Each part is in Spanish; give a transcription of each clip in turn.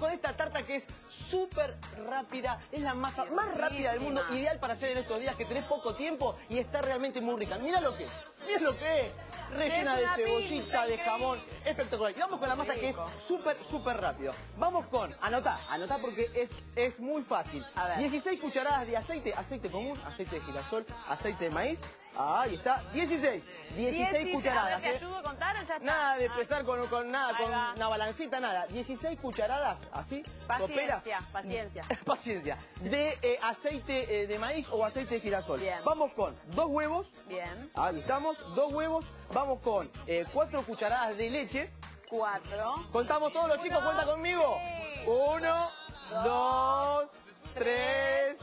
con esta tarta que es súper rápida, es la masa más rápida del mundo, ideal para hacer en estos días que tenés poco tiempo y está realmente muy rica. Mira lo que es, mira lo que es rellena de cebollita, de jamón, espectacular. Y vamos con la masa que es súper, súper rápido. Vamos con, anotá, anotá porque es, es muy fácil. 16 cucharadas de aceite, aceite común, aceite de girasol, aceite de maíz. Ahí está, 16. 16 cucharadas. ¿Te ¿eh? ayudo a contar o ya está? Nada de pesar con, con nada, con una balancita, nada. 16 cucharadas, así, Paciencia, paciencia. paciencia. De eh, aceite eh, de maíz o aceite de girasol. Bien. Vamos con dos huevos. Bien. Ahí estamos, dos huevos. Vamos con eh, cuatro cucharadas de leche. Cuatro. Contamos todos los chicos, cuenta conmigo. sí. Uno, Dos, dos, tres,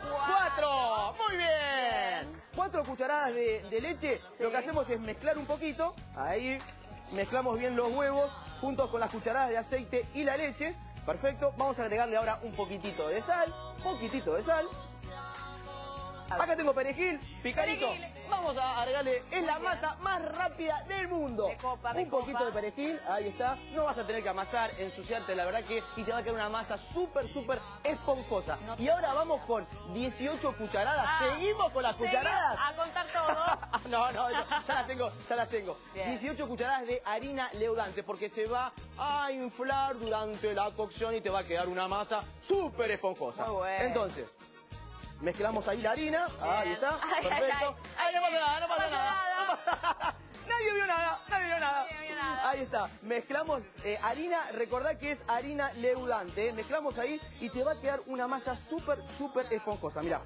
cuatro. Muy bien. Bien. Cuatro cucharadas de, de leche. Sí. Lo que hacemos es mezclar un poquito. Ahí mezclamos bien los huevos juntos con las cucharadas de aceite y la leche. Perfecto. Vamos a agregarle ahora un poquitito de sal. Poquitito de sal. Acá tengo perejil. Perejil. Vamos a agregarle, es la masa más rápida del mundo. De copa, de un poquito copa. de perejil, ahí está. No vas a tener que amasar, ensuciarte, la verdad que y te va a quedar una masa súper, súper esponjosa. No. Y ahora vamos con 18 cucharadas. Ah, Seguimos con las cucharadas. A contar todo. no, no, ya las tengo, ya las tengo. Bien. 18 cucharadas de harina leudante porque se va a inflar durante la cocción y te va a quedar una masa súper esponjosa. Muy bueno. Entonces, mezclamos ahí la harina, ahí está, perfecto. Ay, no pasa nada, no pasa nada. Nadie vio nada, nadie vio nada. Ahí está, mezclamos eh, harina, recordad que es harina leudante, ¿eh? mezclamos ahí y te va a quedar una masa súper, súper esponjosa, mirá.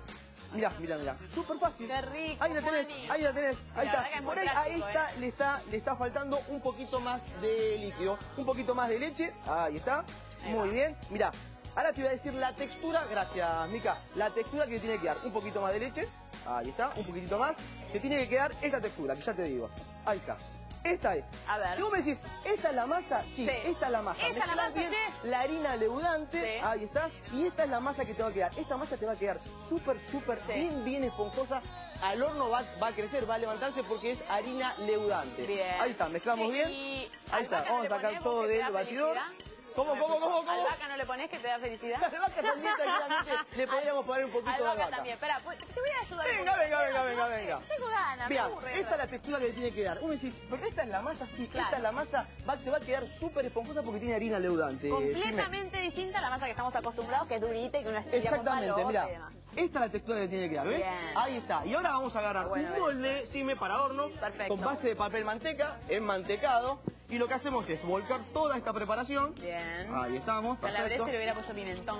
Mirá, mirá, mirá. Súper fácil. Qué rico, Ahí la tenés, ahí la tenés. Ahí está. Por ahí, ahí práctico, está, ¿eh? le está, le está faltando un poquito más de líquido. Un poquito más de leche. Ahí está. Ahí Muy va. bien. Mirá. Ahora te voy a decir la textura, gracias Mica, la textura que tiene que quedar. Un poquito más de leche, ahí está, un poquitito más. Te tiene que quedar esta textura, que ya te digo. Ahí está. Esta es. A ver. Vos me decís, ¿esta es la masa? Sí, Sí. esta es la masa. Esta es la masa, bien sí. la harina leudante, Sí. ahí está. Y esta es la masa que te va a quedar. Esta masa te va a quedar súper, súper, bien, bien esponjosa. Al horno va, va a crecer, va a levantarse porque es harina leudante. Bien. Ahí está, mezclamos bien. y Ahí está, vamos a sacar todo te del batidor. felicidad. ¿Cómo, cómo, cómo, cómo? ¿Albahaca no le pones que te da felicidad? La albahaca también tranquilamente le podríamos poner un poquito de Albahaca albahaca. también. Espera, pues, te voy a ayudar. Venga, venga, venga, venga, venga. Tengo ganas, Mira, esta es la textura que le tiene que dar. Uno dice, pero esta es la masa, sí, Claro. esta es la masa, va, te va a quedar súper esponjosa porque tiene harina leudante. Completamente distinta a la masa que estamos acostumbrados, que es durita y que uno estira con Exactamente, palo mira. Esta es la textura que tiene que dar, ¿ves? Bien. Ahí está. Y ahora vamos a agarrar Bueno, un molde, cime para horno, Perfecto. con base de papel manteca, enmantecado. Y lo que hacemos es volcar toda esta preparación. Bien. Ahí estamos, Calabrese le hubiera puesto pimentón,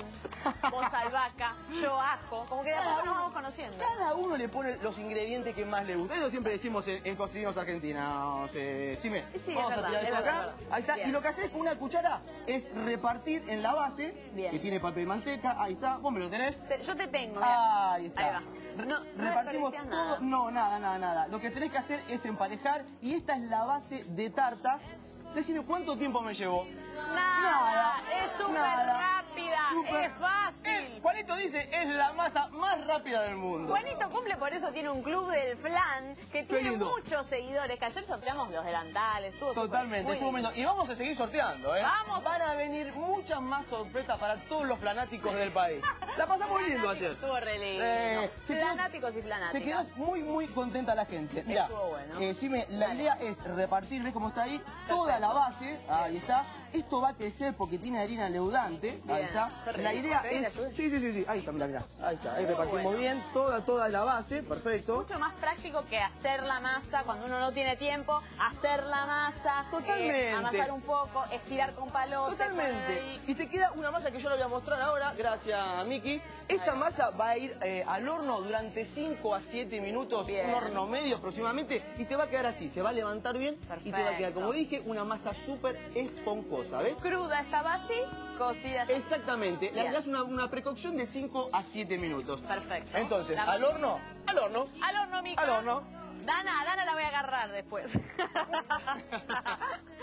vos albahaca, yo ajo, como que Cada nos vamos conociendo. Cada uno le pone los ingredientes que más le gustan. Eso siempre decimos en, en Cocineros Argentinos. Eh, Sime, Sí, sí, vamos a tirar esto acá. verdad. Ahí está. Bien. Y lo que haces con una cuchara es repartir en la base, Bien. que tiene papel manteca. Ahí está. Vos me lo tenés. Te- Yo te tengo. Ahí está. Ahí va. No, todo. nada. No, nada, nada, nada. Lo que tenés que hacer es emparejar y esta es la base de tarta. Decime cuánto tiempo me llevó. Nada, es súper rápida, es fácil. Juanito dice, es la masa más rápida del mundo. Juanito cumple, por eso tiene un club del flan que tiene muchos seguidores. Que ayer sorteamos los delantales, estuvo Totalmente, estuvo lindo. Y vamos a seguir sorteando, ¿eh? Vamos. Van a venir muchas más sorpresas para todos los fanáticos del país. La pasamos lindo ayer. Estuvo re lindo. Eh, Flanáticos y flanáticas. Se quedó muy, muy contenta la gente. Mira, Estuvo bueno. eh, Sime, la Dale. idea es repartir, ¿ves cómo está ahí? Toda la base, ahí está. Esto va a crecer porque tiene harina leudante, ahí está. La idea ¿Querés es... Sí, sí, sí, sí, ahí está, mira, mira. Ahí está, ahí Muy repartimos bueno. bien toda, toda la base, perfecto. mucho más práctico que hacer la masa cuando uno no tiene tiempo, hacer la masa, Totalmente. eh, amasar un poco, estirar con palotes. Totalmente. Y te queda una masa que yo la voy a mostrar ahora, gracias a Miki. Esta Ahí. masa va a ir eh, al horno durante 5 a 7 minutos, Bien. un horno medio aproximadamente, y te va a quedar así, se va a levantar bien y te va a quedar, como dije, una masa súper esponjosa, ¿ves? Cruda estaba así, cocida así. Exactamente, le das una, una precocción de 5 a 7 minutos. Perfecto. Entonces, al horno, al horno. Al horno, Mica. Al horno. Dana, Dana la voy a agarrar después.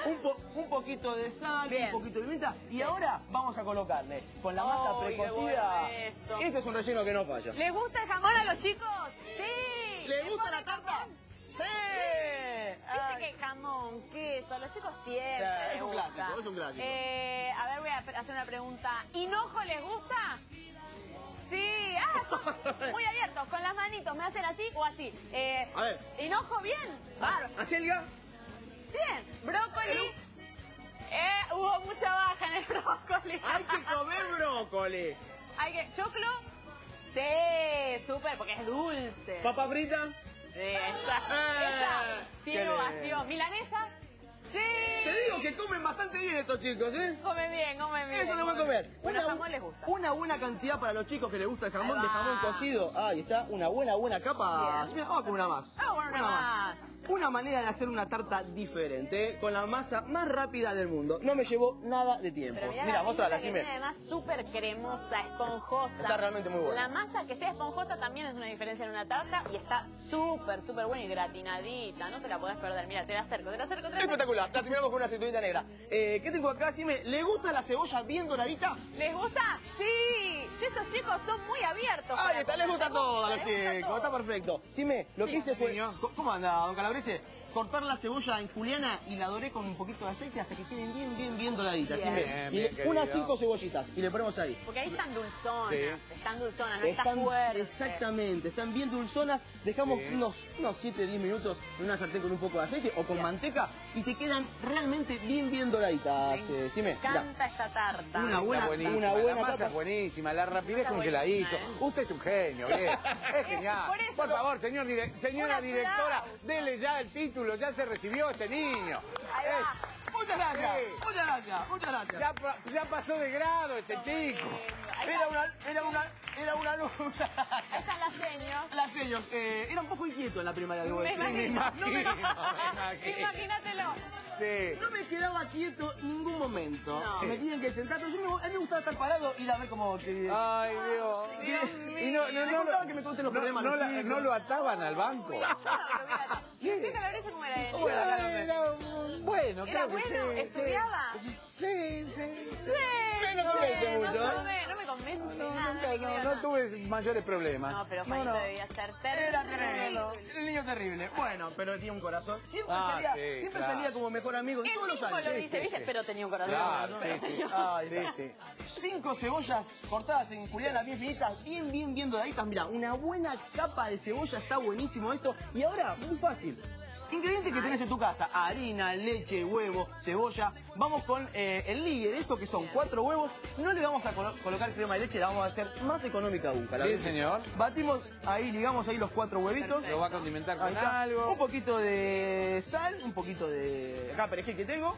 un, po- un poquito de sal, Bien. un poquito de pimienta y ahora vamos a colocarle con la masa qué precocida. bueno esto. Este es un relleno que no falla. ¿Les gusta el jamón a los chicos? Los chicos siempre. Es un gusta. clásico, es un clásico. Eh, a ver, voy a hacer una pregunta. ¿Hinojo les gusta? Sí, ah, muy abiertos, con las manitos, ¿me hacen así o así? Eh, A ver. ¿Hinojo bien? Bárbaro. ¿Acelga? Bien, brócoli. Eh, hubo mucha baja en el brócoli. Hay que comer brócoli. Hay que, ¿Choclo? Sí, súper, porque es dulce. ¿Papa frita? Sí, esa, esa, tiene ovación. ¿Milanesa? Sí. Te digo que comen bastante bien estos chicos, ¿eh? Come bien, come bien. Eso no va a come comer. Bueno, jamón les gusta. una buena cantidad para los chicos que les gusta el jamón de jamón cocido. Ahí está, una buena, buena capa. Bien. Mira, vamos con una más. Ah, bueno, una más. Una manera de hacer una tarta diferente, ¿eh? con la masa más rápida del mundo. No me llevó nada de tiempo. Pero mirá, Mira, la mostrala, Jimé. además súper cremosa, esponjosa. Está realmente muy buena. La masa que sea esponjosa también es una diferencia en una tarta y está súper, súper buena y gratinadita. No te la podés perder. Mira, te la acerco, te la acerco, te la acerco. Espectacular, la terminamos con una aceituna negra. Eh, ¿Qué tengo acá, Jimé? ¿Le gusta la cebolla bien doradita? ¿Les gusta? Sí. Sí, Estos chicos son muy abiertos. Ahí está, les gusta todo a los chicos, está perfecto. Jimé, lo que hice fue... ¿Cómo anda, don Calabrese? Cortar la cebolla en juliana y la doré con un poquito de aceite hasta que queden bien, bien, bien doraditas. Bien. Bien, Y unas cinco cebollitas y le ponemos ahí. Porque ahí están dulzonas, Sí. están dulzonas, no Están, está fuerte. exactamente, están bien dulzonas. Dejamos Sí. unos, unos 7, 10 minutos en una sartén con un poco de aceite o con Bien. manteca y te quedan realmente bien, bien doraditas, Me eh, encanta esta tarta. Una buena- buenísima, una buena la masa tapa. buenísima, la rapidez con que la hizo. ¿eh? Usted es un genio, bien. Es genial. Por eso Por lo- favor, señor dire- señora directora, dele ya el título, ya se recibió este niño. Es-. Muchas gracias, Sí. muchas gracias, muchas gracias. ya, ya pasó de grado este chico. Ahí Era una, era una, era una luz. Están las señas. Las sellos, eh, era un poco inquieto en la primaria, me imagino. me imagino. Imagínatelo. Sí. No me quedaba quieto en ningún momento. No. Me tienen que sentar, pero yo me, a mí me gustaba estar parado y ir a ver cómo... Que, Ay, Dios. Dios Y no, no, Me no, no, que me conté los problemas no la- no lo ataban al banco. ¿Y usted Calabrese cómo era él? Era bueno, sí, ¿Estudiaba? Sí, sí. sí. Me no Sí, mucho, No, no, no tuve mayores problemas. No, pero No, Juanito no. debía ser terrible. Era tremendo. El niño terrible. Bueno, pero tenía un corazón. Siempre, Ah, salía, sí, siempre claro. salía como mejor amigo en Él todos los mismo años. lo Sí, dice, sí, sí. Pero tenía un corazón. Claro, sí, sí. Ahí Sí, sí. Cinco cebollas cortadas en juliana bien finitas, bien, bien, bien doraditas. Mira, una buena capa de cebolla, está buenísimo esto. Y ahora, muy fácil. Ingredientes que tenés en tu casa, harina, leche, huevo, cebolla. Vamos con eh, el líder, esto que son cuatro huevos. No le vamos a colo- colocar crema de leche, la vamos a hacer más económica aún. Bien, señor. Batimos ahí, ligamos ahí los cuatro huevitos. Lo va a condimentar con está. algo. Un poquito de sal, un poquito de... Acá perejil que tengo.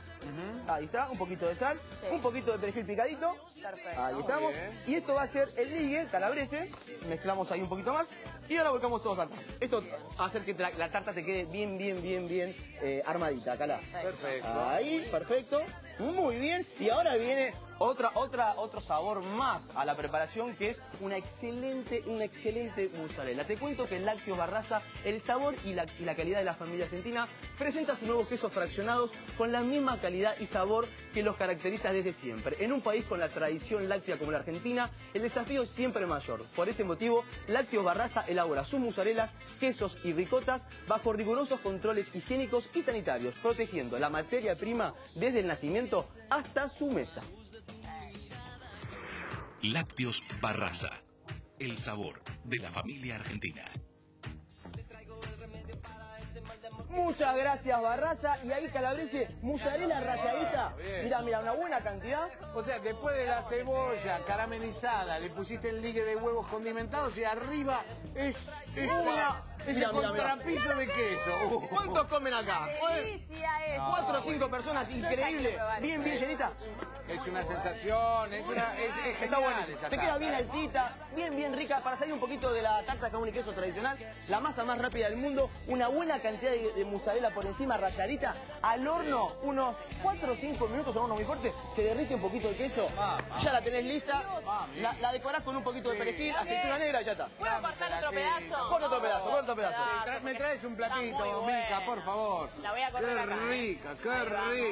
Ahí está, un poquito de sal, Sí. un poquito de perejil picadito. Perfecto. Ahí estamos. bien. Y esto va a ser el ligue, calabrese. Mezclamos ahí un poquito más. Y ahora volcamos todo acá. Esto va a hacer que la, la tarta te quede bien, bien, bien, bien eh, armadita, Cala. Perfecto. Ahí, perfecto. Muy bien. Y ahora viene otra, otra, otro sabor más a la preparación que es una excelente, una excelente mozzarella. Te cuento que el Lácteos Barraza, el sabor y la, y la calidad de la familia argentina, presenta sus nuevos quesos fraccionados con la misma calidad y sabor que los caracteriza desde siempre. En un país con la tradición láctea como la Argentina, el desafío es siempre mayor. Por este motivo, Lácteos Barraza elabora sus mozzarellas, quesos y ricotas bajo rigurosos controles higiénicos y sanitarios, protegiendo la materia prima desde el nacimiento hasta su mesa. Lácteos Barraza. El sabor de la familia argentina. Muchas gracias Barraza y ahí Calabrese, mozzarella ralladita. bien. Mira, mira, una buena cantidad. O sea, después de la cebolla caramelizada, le pusiste el ligue de huevos condimentados y arriba es, es Una- es Mira, mira, de queso. Uh. ¿Cuántos comen acá? ¡Qué delicia eso! Cuatro o cinco personas, increíble. Bien, bien llenita. Es una sensación, es una es, es Está esa Te queda bien ¿eh? altita, bien, bien rica. Para salir un poquito de la tarta jamón y queso tradicional, la masa más rápida del mundo, una buena cantidad de, de mozzarella por encima ralladita, al horno, unos 4 o 5 minutos, al horno muy fuerte, se derrite un poquito el queso, ya la tenés lista, la, la decorás con un poquito de perejil, aceituna negra y ya está. ¿Puedo cortar otro pedazo? Corta otro pedazo, corta otro pedazo. Pedazo, Tra- Me traes un platito, Mica, por favor. La voy a cortar Qué acá, ¿eh? rica, qué rica.